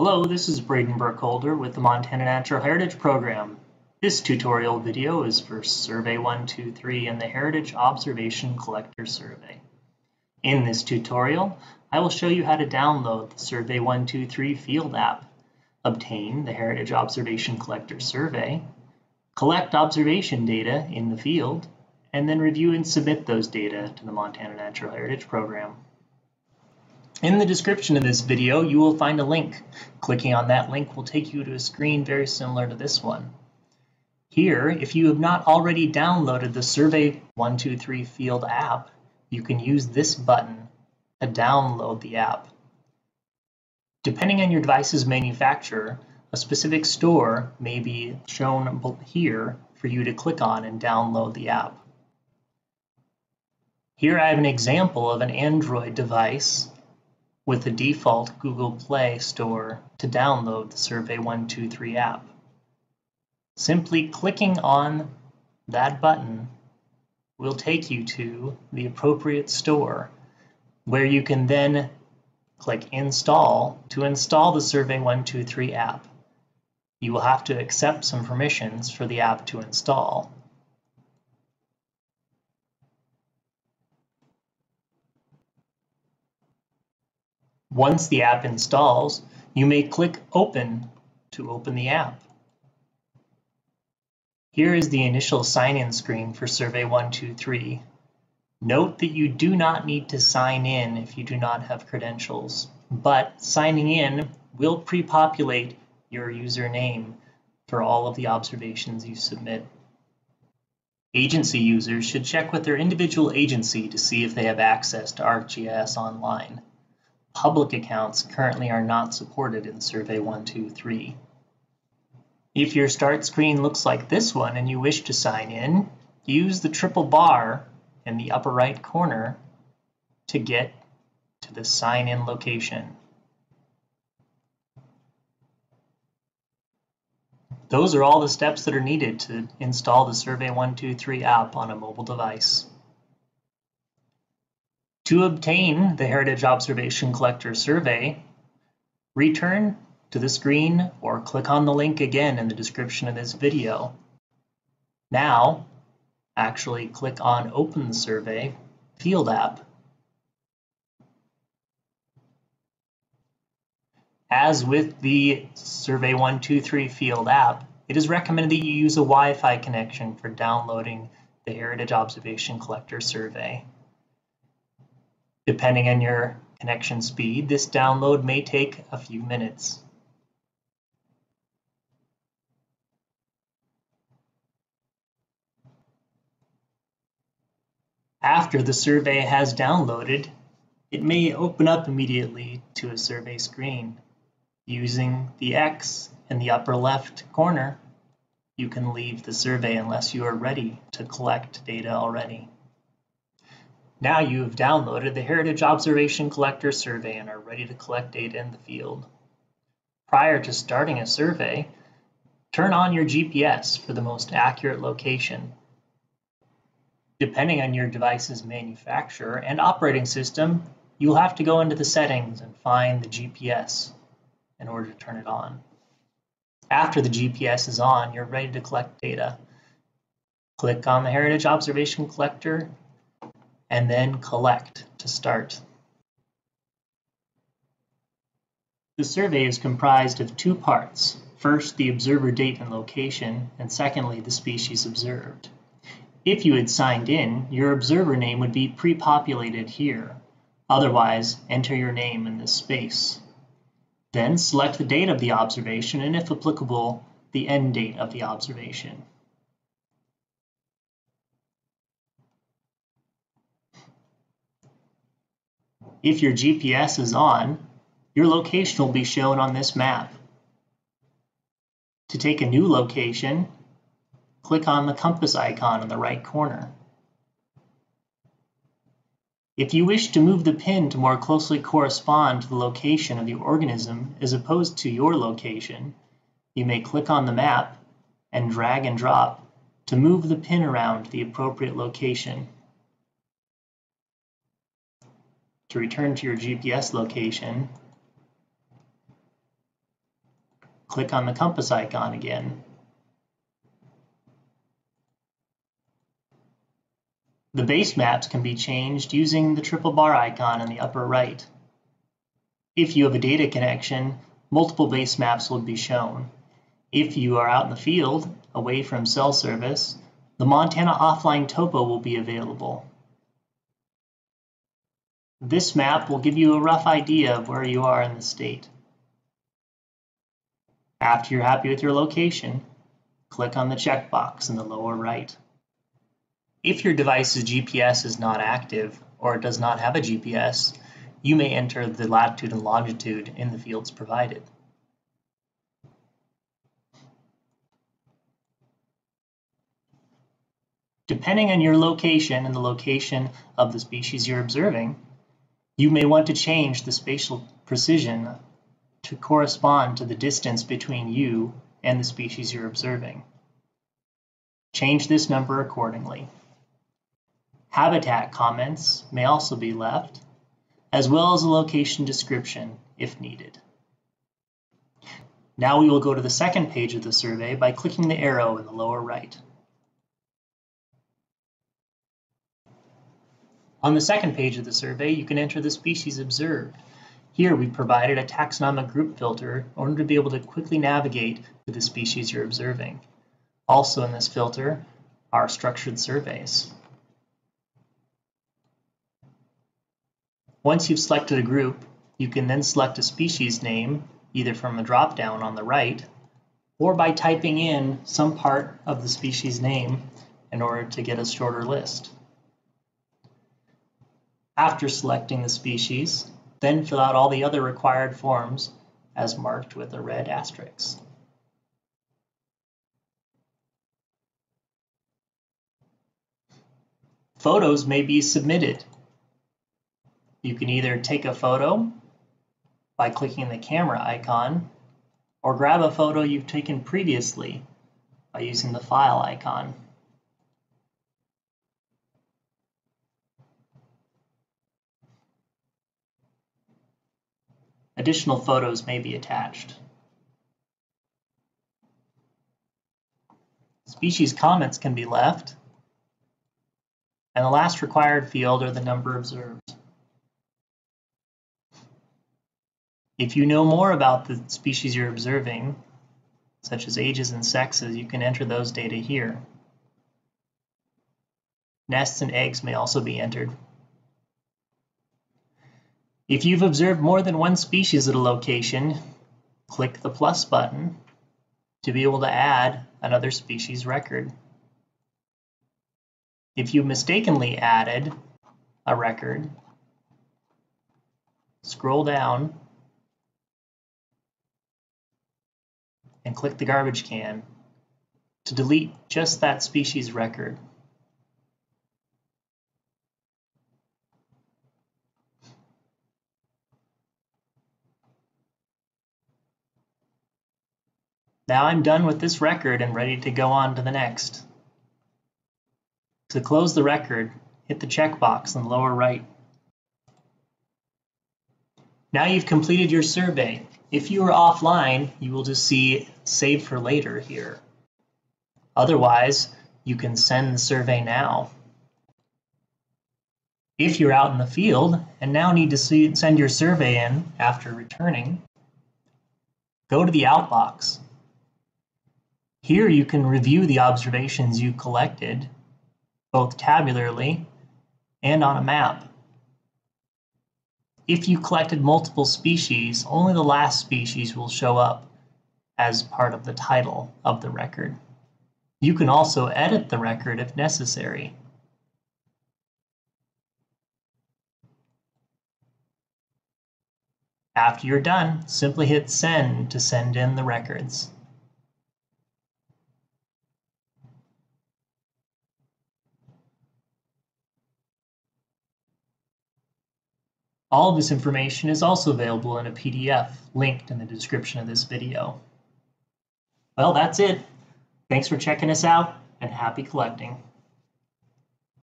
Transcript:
Hello, this is Braden Burkholder with the Montana Natural Heritage Program. This tutorial video is for Survey 123 and the Heritage Observation Collector Survey. In this tutorial, I will show you how to download the Survey 123 field app, obtain the Heritage Observation Collector Survey, collect observation data in the field, and then review and submit those data to the Montana Natural Heritage Program. In the description of this video, you will find a link. Clicking on that link will take you to a screen very similar to this one. Here, if you have not already downloaded the Survey 123 Field app, you can use this button to download the app. Depending on your device's manufacturer, a specific store may be shown here for you to click on and download the app. Here I have an example of an Android device with the default Google Play Store to download the Survey 123 app. Simply clicking on that button will take you to the appropriate store where you can then click Install to install the Survey 123 app. You will have to accept some permissions for the app to install. Once the app installs, you may click Open to open the app. Here is the initial sign-in screen for Survey 123. Note that you do not need to sign in if you do not have credentials, but signing in will pre-populate your username for all of the observations you submit. Agency users should check with their individual agency to see if they have access to ArcGIS Online. Public accounts currently are not supported in Survey 123. If your start screen looks like this one and you wish to sign in, use the triple bar in the upper right corner to get to the sign in location. Those are all the steps that are needed to install the Survey 123 app on a mobile device. To obtain the Heritage Observation Collector survey, return to the screen or click on the link again in the description of this video. Now, actually click on Open the Survey Field App. As with the Survey 123 Field app, it is recommended that you use a Wi-Fi connection for downloading the Heritage Observation Collector survey. Depending on your connection speed, this download may take a few minutes. After the survey has downloaded, it may open up immediately to a survey screen. Using the X in the upper left corner, you can leave the survey unless you are ready to collect data already. Now you have downloaded the Heritage Observation Collector survey and are ready to collect data in the field. Prior to starting a survey, turn on your GPS for the most accurate location. Depending on your device's manufacturer and operating system, you'll have to go into the settings and find the GPS in order to turn it on. After the GPS is on, you're ready to collect data. Click on the Heritage Observation Collector and then collect to start. The survey is comprised of two parts. First, the observer date and location, and secondly, the species observed. If you had signed in, your observer name would be pre-populated here. Otherwise, enter your name in this space. Then select the date of the observation and, if applicable, the end date of the observation. If your GPS is on, your location will be shown on this map. To take a new location, click on the compass icon in the right corner. If you wish to move the pin to more closely correspond to the location of the organism as opposed to your location, you may click on the map and drag and drop to move the pin around the appropriate location. To return to your GPS location, click on the compass icon again. The base maps can be changed using the triple bar icon in the upper right. If you have a data connection, multiple base maps will be shown. If you are out in the field, away from cell service, the Montana Offline Topo will be available. This map will give you a rough idea of where you are in the state. After you're happy with your location, click on the checkbox in the lower right. If your device's GPS is not active or it does not have a GPS, you may enter the latitude and longitude in the fields provided. Depending on your location and the location of the species you're observing, you may want to change the spatial precision to correspond to the distance between you and the species you're observing. Change this number accordingly. Habitat comments may also be left, as well as a location description if needed. Now we will go to the second page of the survey by clicking the arrow in the lower right. On the second page of the survey, you can enter the species observed. Here we've provided a taxonomic group filter in order to be able to quickly navigate to the species you're observing. Also in this filter are structured surveys. Once you've selected a group, you can then select a species name either from a drop-down on the right or by typing in some part of the species name in order to get a shorter list. After selecting the species, then fill out all the other required forms as marked with a red asterisk. Photos may be submitted. You can either take a photo by clicking the camera icon or grab a photo you've taken previously by using the file icon. Additional photos may be attached. Species comments can be left, and the last required field are the number observed. If you know more about the species you're observing, such as ages and sexes, you can enter those data here. Nests and eggs may also be entered if you've observed more than one species at a location, click the plus button to be able to add another species record. If you mistakenly added a record, scroll down and click the garbage can to delete just that species record. Now I'm done with this record and ready to go on to the next. To close the record, hit the checkbox in the lower right. Now you've completed your survey. If you are offline, you will just see save for later here. Otherwise, you can send the survey now. If you're out in the field and now need to see, send your survey in after returning, go to the outbox here you can review the observations you collected, both tabularly and on a map. If you collected multiple species, only the last species will show up as part of the title of the record. You can also edit the record if necessary. After you're done, simply hit send to send in the records. All of this information is also available in a PDF linked in the description of this video. Well, that's it. Thanks for checking us out and happy collecting.